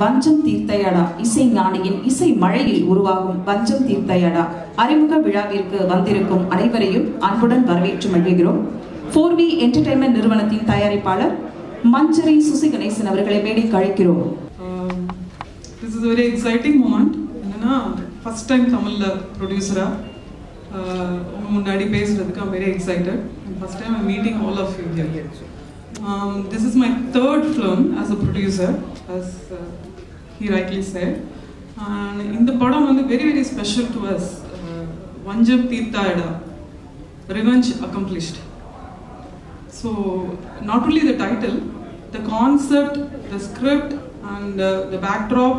வஞ்சம் தீர்த்தையடா. இசை ஞானியின் இசை மழையில் உருவாகும் வஞ்சம் தீர்த்தையடா. அறிமுக விழாவிற்கு வந்திருக்கும் அனைவரையும் அன்புடன் வரவேற்று மகிழ்கிறோம். ஃபோர் வி என்டர்டைன்மெண்ட் நிறுவனத்தின் தயாரிப்பாளர் மஞ்சரி சுசி கணேசன் அவர்களை மேடைக்கு அழைக்கிறோம். This is very exciting moment என்னன்னா ஃபர்ஸ்ட் டைம் தமிழில் ப்ரொடியூசராக உங்கள் முன்னாடி பேசுகிறதுக்கு I'm very excited and first time I meeting all of you here this is my third film as a producer as he rightly said. And இந்த படம் வந்து very very special to us வஞ்சம் தீர்த்தாயிடா revenge accomplished So, not only the title, the concept, the script, and uh, the backdrop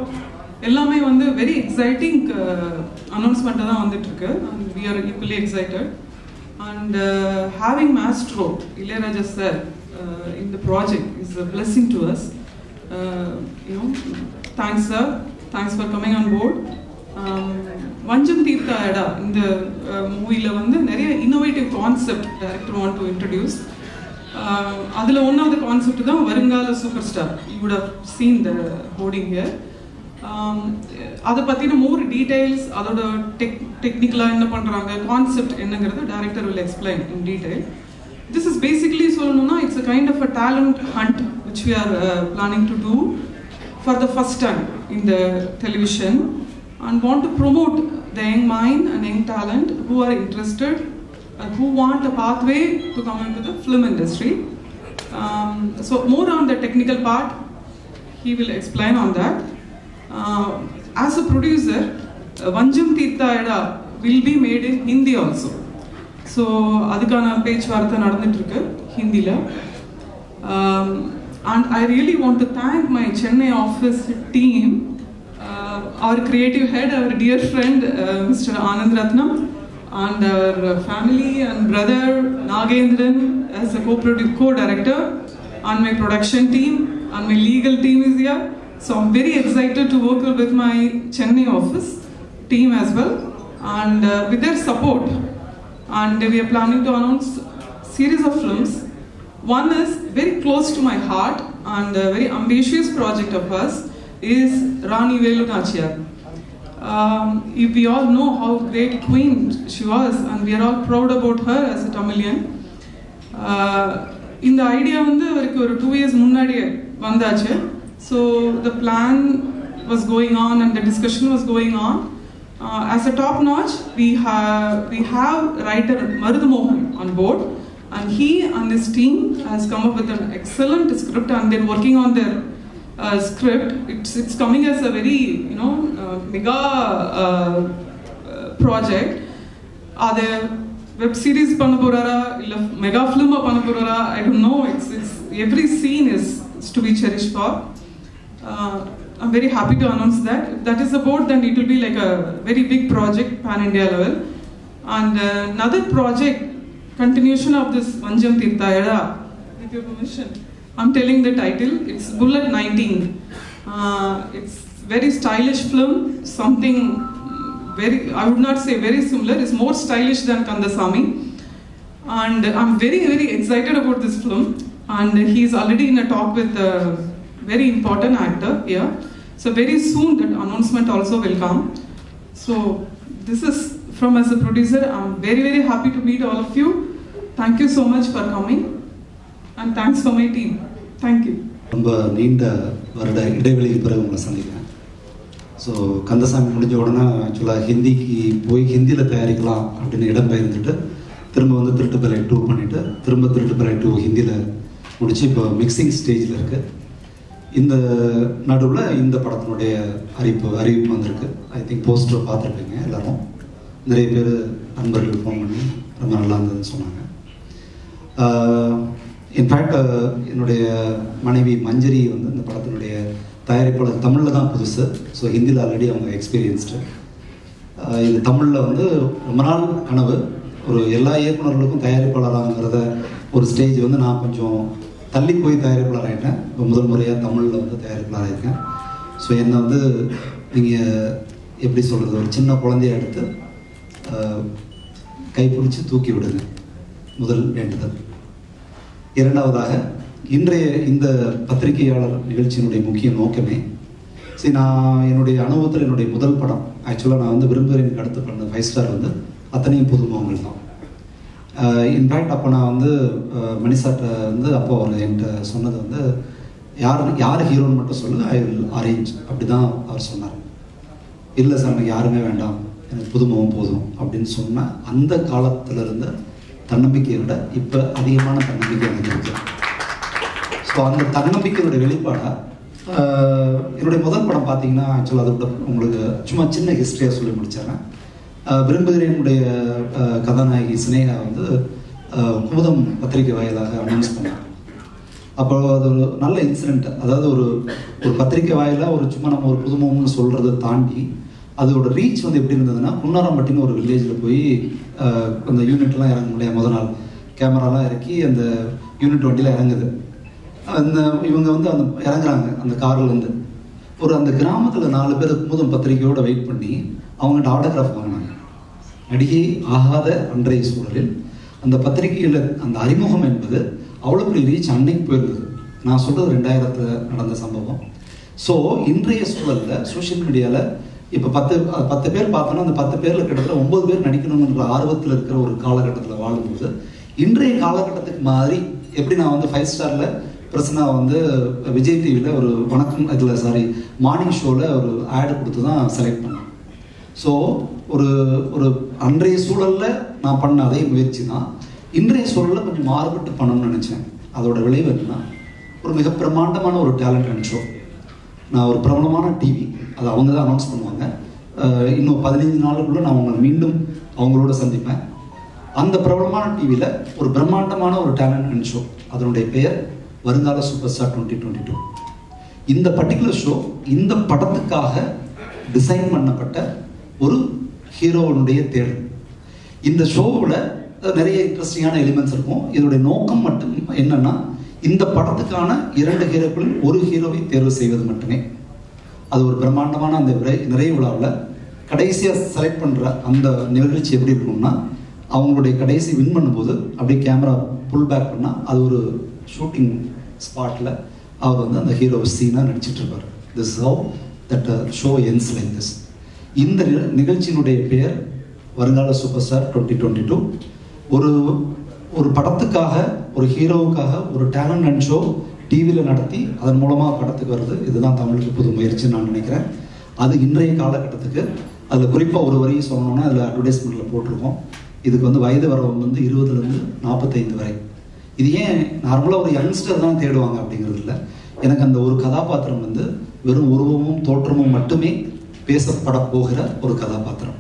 எல்லாமே வந்து very exciting அனௌன்ஸ்மெண்ட்டாக தான் வந்துட்டு இருக்கு and we are equally excited and having maestro Ilaiyaraaja sir இந்த project is a blessing to us you know thanks sir thanks for coming on board வஞ்சம் தீர்த்த எடா இந்த மூவியில் வந்து நிறைய innovative concept director want to introduce அதில் ஒன்றாவது கான்செப்ட் தான் வருங்கால super star you would have seen the hoarding here அதை பற்றின மோர் டீடைல்ஸ் அதோட டெக் டெக்னிக்கலாக என்ன பண்ணுறாங்க கான்செப்ட் என்னங்கிறது director will explain in detail this is basically சொல்லணும்னா it's a kind of a talent hunt which we are planning to do For the first time in the television and want to promote the young mind and young talent who are interested, uh, who want a pathway to come into the film industry. Um, so more on the technical part, he will explain on that. Uh, as a producer, uh, Vanjam Tirtha Eda will be made in Hindi also. So அதுக்கான பேச்சுவார்த்தை நடந்துட்டு இருக்கு ஹிந்தியில் and I really want to thank my Chennai office team, uh, our creative head, our dear friend, uh, Mr. Anand Ratnam, and our family and brother, Nagendran, as the co-director, and my production team, and my legal team is here. So I'm very excited to work with my Chennai office team as well and uh, with their support and we are planning to announce series of films One is very close to my heart and a very ambitious project of us is Rani Velu Nachiyar. Um, if we all know how great queen she was, and we are all proud about her as a Tamilian. Uh, இந்த idea வந்து அவருக்கு ஒரு two years முன்னாடியே வந்தாச்சு so the plan was going on and the discussion was going on as a top notch we have we have writer Marudhu மோகன் on board And he and this team has come up with an excellent script and they're working on their uh, script. It's it's coming as a very you know uh, mega uh, project. அதை web series பண்ண போறாரா இல்ல mega ஃபிலிமா பண்ண போறாரா I don't know it's it's every scene is is to be cherish for I'm very happy to announce that. If that is about, then it will be like a very big project, pan India level. And uh, another project, continuation of this Vanjam Tirthayada, with your permission. I'm telling the title. It's Bullet 19. Uh, it's very stylish film. Something very, I would not say very similar. It's more stylish than Kandasamy. And I'm very, very excited about this film. And he's already in a talk with a very important actor here. So very soon that announcement also will come. So this is from as a producer. I'm very, very happy to meet all of you. Thank you so much for coming and thanks for my team thank you ரொம்ப நீண்ட வருட இடைவெளிக்கு பிறகு உங்களை சந்திக்கிறேன். So Kandasamy முடிஞ்ச உடனே ஆக்சுவலாக ஹிந்திக்கு போய் ஹிந்தியில் தயாரிக்கலாம் அப்படின்னு இடம் பெயர்ந்துட்டு திரும்ப வந்து திருட்டுப்பறை டூ பண்ணிவிட்டு திரும்ப திருட்டுப்பறை டூ ஹிந்தியில் முடித்து இப்போ மிக்சிங் ஸ்டேஜில் இருக்குது இந்த நடுவில் இந்த படத்தினுடைய அறிவிப்பு அறிவிப்பு வந்திருக்கு. ஐ திங்க் போஸ்டர் பார்த்துருப்பீங்க எல்லாரும். நிறைய பேர் நண்பர்கள் ஃபோன் பண்ணி ரொம்ப நல்லா இருந்ததுன்னு சொன்னாங்க. இன்ஃபேக்ட் என்னுடைய மனைவி மஞ்சரி வந்து இந்த படத்தினுடைய தயாரிப்பாளர் தமிழில் தான் புதுசு. ஸோ ஹிந்தியில் ஆல்ரெடி அவங்க எக்ஸ்பீரியன்ஸ்டு இது தமிழில் வந்து ரொம்ப நாள் கனவு. ஒரு எல்லா இயக்குநர்களுக்கும் தயாரிப்பாளராங்கிறத ஒரு ஸ்டேஜ் வந்து நான் கொஞ்சம் தள்ளி போய் தயாரிப்பாளர் ஆகிட்டேன் இப்போ முதல் முறையாக தமிழில் வந்து தயாரிப்பாளர் ஆகிருக்கேன் ஸோ என்னை வந்து நீங்கள் எப்படி சொல்கிறது ஒரு சின்ன குழந்தைய எடுத்து கைப்பிடிச்சு தூக்கி விடுங்க. முதல் வேண்டுதல். இரண்டாவதாக இன்றைய இந்த பத்திரிகையாளர் நிகழ்ச்சியினுடைய முக்கிய நோக்கமே சரி நான் என்னுடைய அனுபவத்தில் என்னுடைய முதல் படம் ஆக்சுவலாக நான் வந்து விரும்புகிறேன் அடுத்து பண்ண ஃபைவ் ஸ்டார் வந்து அத்தனையும் புதுமுகங்கள் தான். இன்ஃபேக்ட் அப்போ நான் வந்து மணிசாட்டை வந்து அப்போ அவர் என்கிட்ட சொன்னது வந்து யார் யார் ஹீரோன்னு மட்டும் சொல்லு ஐ வில் அரேஞ்ச் அப்படி தான் அவர் சொன்னார். இல்லை சார் எனக்கு யாருமே வேண்டாம். எனக்கு புதுமுகம் போதும். அப்படின்னு சொன்ன அந்த காலத்திலிருந்து இருந்த தன்னம்பிக்கையை விட இப்போ அதிகமான தன்னம்பிக்கை எனக்கு ஸோ அந்த தன்னம்பிக்கையோட வெளிப்பாடாக என்னுடைய முதல் படம் பார்த்தீங்கன்னா ஆக்சுவலாக அதை விட உங்களுக்கு சும்மா சின்ன ஹிஸ்ட்ரியாக சொல்லி முடிச்சிடுறேன். விரும்புகிறேனுடைய கதாநாயகி சினேகா வந்து குமுதம் பத்திரிகை வாயிலாக அனௌன்ஸ் பண்ணாங்க. அப்போ அது ஒரு நல்ல இன்சிடென்ட் அதாவது ஒரு ஒரு பத்திரிக்கை வாயிலாக ஒரு சும்மா நம்ம ஒரு புதுமுகம்னு சொல்கிறத தாண்டி அதோட ரீச் வந்து எப்படி இருந்ததுன்னா குன்னாரம்பட்டின்னு ஒரு வில்லேஜில் போய் அந்த யூனிட்லாம் இறங்க முடியாது முதல் நாள். கேமராலாம் இறக்கி அந்த யூனிட் வண்டியில் இறங்குது. அந்த இவங்க வந்து அந்த இறங்குறாங்க அந்த காரில் வந்து ஒரு அந்த கிராமத்தில் நாலு பேர் முதல் பத்திரிக்கையோடு வெயிட் பண்ணி அவங்ககிட்ட ஆட்டோகிராஃப் வாங்கினாங்க. நடிகை ஆகாத அன்றைய சூழலில் அந்த பத்திரிகையில் அந்த அறிமுகம் என்பது அவ்வளோ பெரிய ரீச் அன்னைக்கு போயிருந்தது. நான் சொல்கிறது ரெண்டாயிரத்து நடந்த சம்பவம். ஸோ இன்றைய சூழலில் சோஷியல் மீடியாவில் இப்போ பத்து பத்து பேர் பார்த்தோன்னா அந்த பத்து பேரில் கிட்டத்தட்ட ஒன்பது பேர் நடிக்கணுன்ற ஆர்வத்தில் இருக்கிற ஒரு காலகட்டத்தில் வாழும்போது இன்றைய காலகட்டத்துக்கு மாதிரி எப்படி நான் வந்து ஃபைவ் ஸ்டாரில் பிரசனா வந்து விஜய் டிவியில் ஒரு வணக்கம் இதில் சாரி மார்னிங் ஷோவில் ஒரு ஆடு கொடுத்து தான் செலக்ட் பண்ணேன். ஸோ ஒரு ஒரு அன்றைய சூழலில் நான் பண்ண அதே முயற்சி தான் இன்றைய சூழலில் கொஞ்சம் மாறுபட்டு பண்ணணும்னு நினச்சேன். அதோட விளைவு என்னன்னா ஒரு மிக பிரமாண்டமான ஒரு டேலண்ட் அண்ட் ஷோ நான் ஒரு பிரபலமான டிவி அதை அவங்க தான் அனௌன்ஸ் பண்ணுவாங்க இன்னும் பதினைஞ்சு நாளுக்குள்ள நான் அவங்களை மீண்டும் அவங்களோட சந்திப்பேன். அந்த பிரபலமான டிவியில் ஒரு பிரம்மாண்டமான ஒரு டேலண்ட் அண்ட் ஷோ அதனுடைய பெயர் வருங்கால super star twenty twenty two இந்த பர்டிகுலர் ஷோ இந்த படத்துக்காக டிசைன் பண்ணப்பட்ட ஒரு ஹீரோவனுடைய தேடல். இந்த ஷோவில் நிறைய இன்ட்ரெஸ்டிங்கான எலிமெண்ட்ஸ் இருக்கும். இதனுடைய நோக்கம் மட்டும் என்னென்னா இந்த படத்துக்கான இரண்டு ஹீரோக்களில் ஒரு ஹீரோவை தேர்வு செய்வது மட்டுமே. அது ஒரு பிரம்மாண்டமான அந்த நிறைய நிறைவு விழாவில் கடைசியாக செலக்ட் பண்ணுற அந்த நிகழ்ச்சி எப்படி இருக்கும்னா அவங்களுடைய கடைசி வின் பண்ணும்போது அப்படியே கேமரா புல் பேக் பண்ணால் அது ஒரு ஷூட்டிங் ஸ்பாட்டில் அவர் வந்து அந்த ஹீரோ சீனாக நடிச்சிட்டு இருப்பார். This how that show ends like this இந்த நிகழ்ச்சியினுடைய பெயர் வருங்கால super star twenty twenty two ஒரு ஒரு படத்துக்காக ஒரு ஹீரோவுக்காக ஒரு டேலண்ட் அண்ட் ஷோ டிவியில் நடத்தி அதன் மூலமாக படத்துக்கு வருது இதுதான் தமிழுக்கு புது முயற்சின்னு நான் நினைக்கிறேன். அது இன்றைய காலகட்டத்துக்கு அதில் குறிப்பாக ஒரு வரையும் சொல்லணும்னா அதில் அட்வர்டைஸ்மெண்ட்டில் போட்டிருக்கோம். இதுக்கு வந்து வயது வரவங்க வந்து இருபதுலேருந்து நாற்பத்தைந்து வரை. இது ஏன் நார்மலாக ஒரு யங்ஸ்டர் தான் தேடுவாங்க அப்படிங்கிறது இல்லை. எனக்கு அந்த ஒரு கதாபாத்திரம் வந்து வெறும் உருவமும் தோற்றமும் மட்டுமே பேசப்பட போகிற ஒரு கதாபாத்திரம்.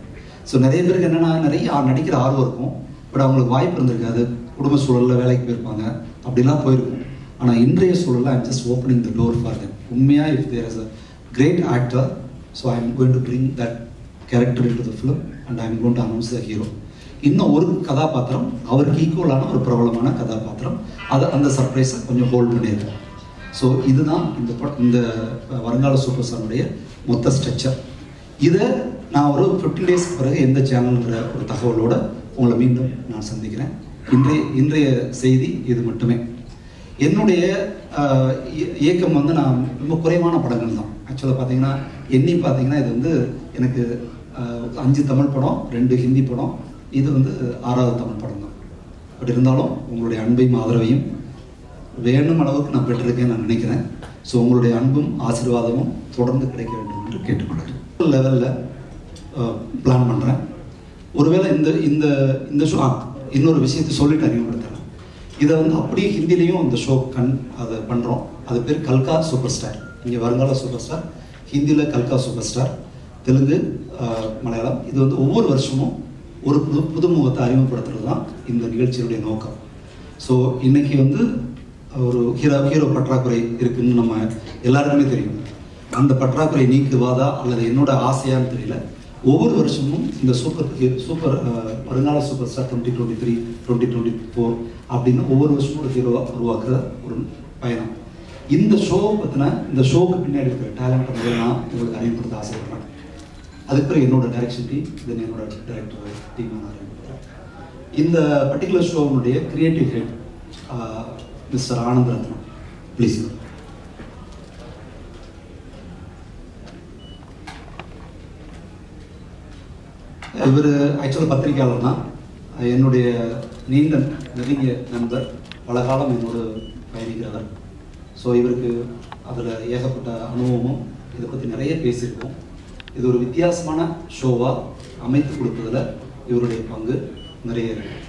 ஸோ நிறைய பேருக்கு என்னென்னா நிறைய நடிக்கிற ஆர்வம் இருக்கும். பட் அவங்களுக்கு வாய்ப்பு இருந்திருக்காது. குடும்ப சூழலில் வேலைக்கு போயிருப்பாங்க. அப்படிலாம் போயிருக்கும். ஆனால் இன்றைய சூழலில் I'm just opening the door for them உண்மையாக if there is a great actor so I am going to bring that character into the film and I am going to announce the hero இன்னும் ஒரு கதாபாத்திரம் அவருக்கு ஈக்குவலான ஒரு பிரபலமான கதாபாத்திரம். அதை அந்த சர்ப்ரைஸை கொஞ்சம் ஹோல்ட் பண்ணியிருக்கேன் ஸோ இதுதான் இந்த படம் இந்த வருங்கால சூப்பர் ஸ்டாருடைய மொத்த ஸ்ட்ரக்சர் இதை நான் ஒரு ஃபிஃப்டீன் டேஸ்க்கு பிறகு எந்த சேனல்ங்கிற ஒரு தகவலோடு உங்களை மீண்டும் நான் சந்திக்கிறேன். இன்றைய இன்றைய செய்தி இது மட்டுமே. என்னுடைய இயக்கம் வந்து நான் ரொம்ப குறைவான படங்கள் தான். ஆக்சுவலாக பார்த்தீங்கன்னா எண்ணி பார்த்தீங்கன்னா இது வந்து எனக்கு அஞ்சு தமிழ் படம் ரெண்டு ஹிந்தி படம் இது வந்து ஆறாவது தமிழ் படம் தான். பட் இருந்தாலும் உங்களுடைய அன்பையும் ஆதரவையும் வேணும் அளவுக்கு நான் பெற்றிருக்கேன்னு நான் நினைக்கிறேன். ஸோ உங்களுடைய அன்பும் ஆசீர்வாதமும் தொடர்ந்து கிடைக்க வேண்டும் என்று கேட்டுக்கொள்கிறேன். லெவலில் பிளான் பண்ணுறேன் ஒருவேளை இந்த இந்த இந்த ஷோ ஆ, இன்னொரு விஷயத்தை சொல்லிட்டு அறிமுகப்படுத்தலாம். இதை வந்து அப்படியே ஹிந்திலையும் அந்த ஷோ கண் அதை பண்ணுறோம் அது பேர் கல்கா சூப்பர் ஸ்டார் இங்கே வருங்கால சூப்பர் ஸ்டார் ஹிந்தியில் கல்கா சூப்பர் ஸ்டார் தெலுங்கு மலையாளம். இது வந்து ஒவ்வொரு வருஷமும் ஒரு புது புதுமுகத்தை அறிமுகப்படுத்துறது தான் இந்த நிகழ்ச்சியினுடைய நோக்கம். ஸோ இன்னைக்கு வந்து ஒரு ஹீரோ ஹீரோ பற்றாக்குறை இருக்குன்னு நம்ம எல்லாருக்குமே தெரியும். அந்த பற்றாக்குறை நீக்குவாதா அல்லது என்னோட ஆசையான்னு தெரியல. ஒவ்வொரு வருஷமும் இந்த சூப்பர் சூப்பர் பதினாலு super star twenty twenty three twenty twenty four அப்படின்னு ஒவ்வொரு வருஷமும் ஒரு ஹீரோ உருவாக்குற ஒரு பயணம். இந்த ஷோவை பற்றின இந்த ஷோவுக்கு பின்னாடி இருக்கிற டேலண்ட் வந்து நான் உங்களுக்கு அறிமுகப்படுத்த ஆசைப்படுறேன். அதுக்கப்புறம் என்னோட டைரக்ஷன் டீம் தென் என்னோட டைரக்டர் டீம் நான் அறிமுகப்படுத்துறேன். இந்த particular ஷோவனுடைய creative head mister Anand Ratnam please இவர் ஆக்சுவலாக பத்திரிகையாளர் தான். என்னுடைய நீண்ட நெருங்கிய நண்பர் பல காலம் என்னோடு பயணிக்கிறவர் ஸோ இவருக்கு அதில் ஏகப்பட்ட அனுபவமும் இதை பற்றி நிறைய பேசியிருக்கோம். இது ஒரு வித்தியாசமான ஷோவாக அமைத்து கொடுப்பதில் இவருடைய பங்கு நிறைய இருக்குது